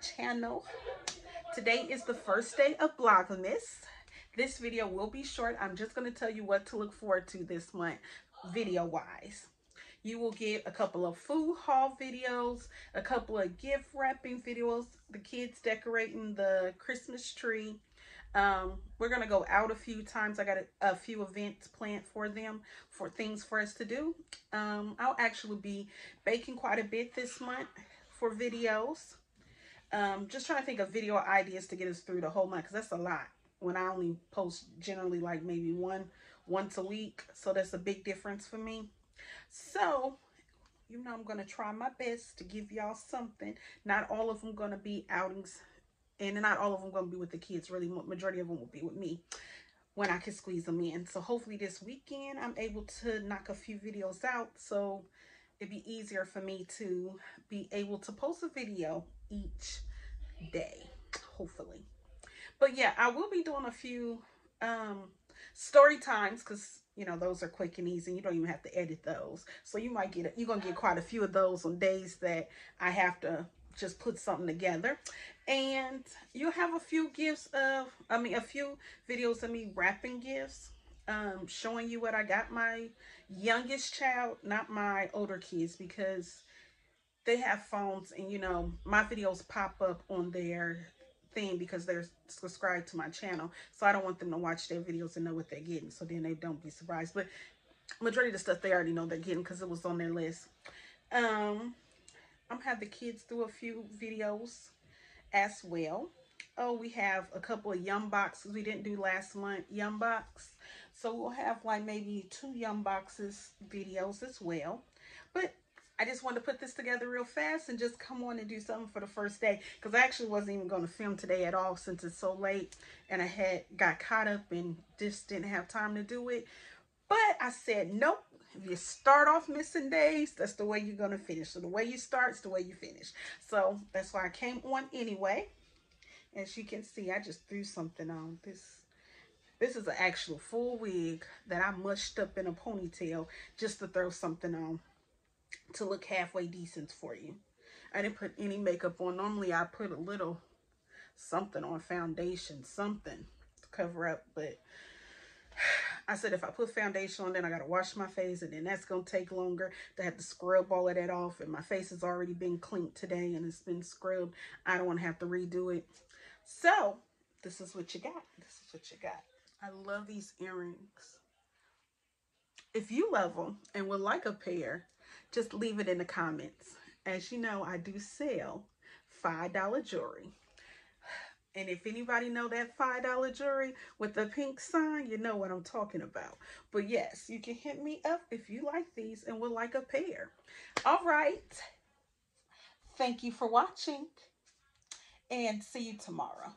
channel. Today is the first day of Vlogmas. This video will be short. I'm just going to tell you what to look forward to this month video-wise. You will get a couple of food haul videos, a couple of gift wrapping videos, the kids decorating the Christmas tree. Um, we're going to go out a few times. I got a, a, few events planned for them for things for us to do. Um, I'll actually be baking quite a bit this month for videos. Um, just trying to think of video ideas to get us through the whole month because that's a lot when I only post generally like maybe one once a week. So that's a big difference for me. So, you know, I'm going to try my best to give y'all something. Not all of them going to be outings and not all of them going to be with the kids. Really, majority of them will be with me when I can squeeze them in. So hopefully this weekend I'm able to knock a few videos out. So it'd be easier for me to be able to post a video each day, hopefully. But yeah, I will be doing a few um, story times because, you know, those are quick and easy. You don't even have to edit those. So you might get, a, you're going to get quite a few of those on days that I have to just put something together. And you'll have a few gifts of, I mean, a few videos of me wrapping gifts um, showing you what I got my youngest child, not my older kids, because they have phones and, you know, my videos pop up on their thing because they're subscribed to my channel. So I don't want them to watch their videos and know what they're getting. So then they don't be surprised. But majority of the stuff they already know they're getting because it was on their list. Um, I'm gonna have the kids do a few videos as well. Oh, we have a couple of Yum boxes we didn't do last month. Yum box. So we'll have like maybe two Yum boxes videos as well. But I just wanted to put this together real fast and just come on and do something for the first day. Because I actually wasn't even going to film today at all since it's so late. And I had got caught up and just didn't have time to do it. But I said, nope. If you start off missing days, that's the way you're going to finish. So the way you start is the way you finish. So that's why I came on anyway. As you can see, I just threw something on. This this is an actual full wig that I mushed up in a ponytail just to throw something on to look halfway decent for you. I didn't put any makeup on. Normally I put a little something on foundation, something to cover up, but I said if I put foundation on, then I got to wash my face, and then that's going to take longer to have to scrub all of that off, and my face has already been cleaned today, and it's been scrubbed. I don't want to have to redo it. So, this is what you got. This is what you got. I love these earrings. If you love them and would like a pair, just leave it in the comments. As you know, I do sell $5 jewelry. And if anybody know that $5 jewelry with the pink sign, you know what I'm talking about. But yes, you can hit me up if you like these and would like a pair. All right. Thank you for watching and see you tomorrow.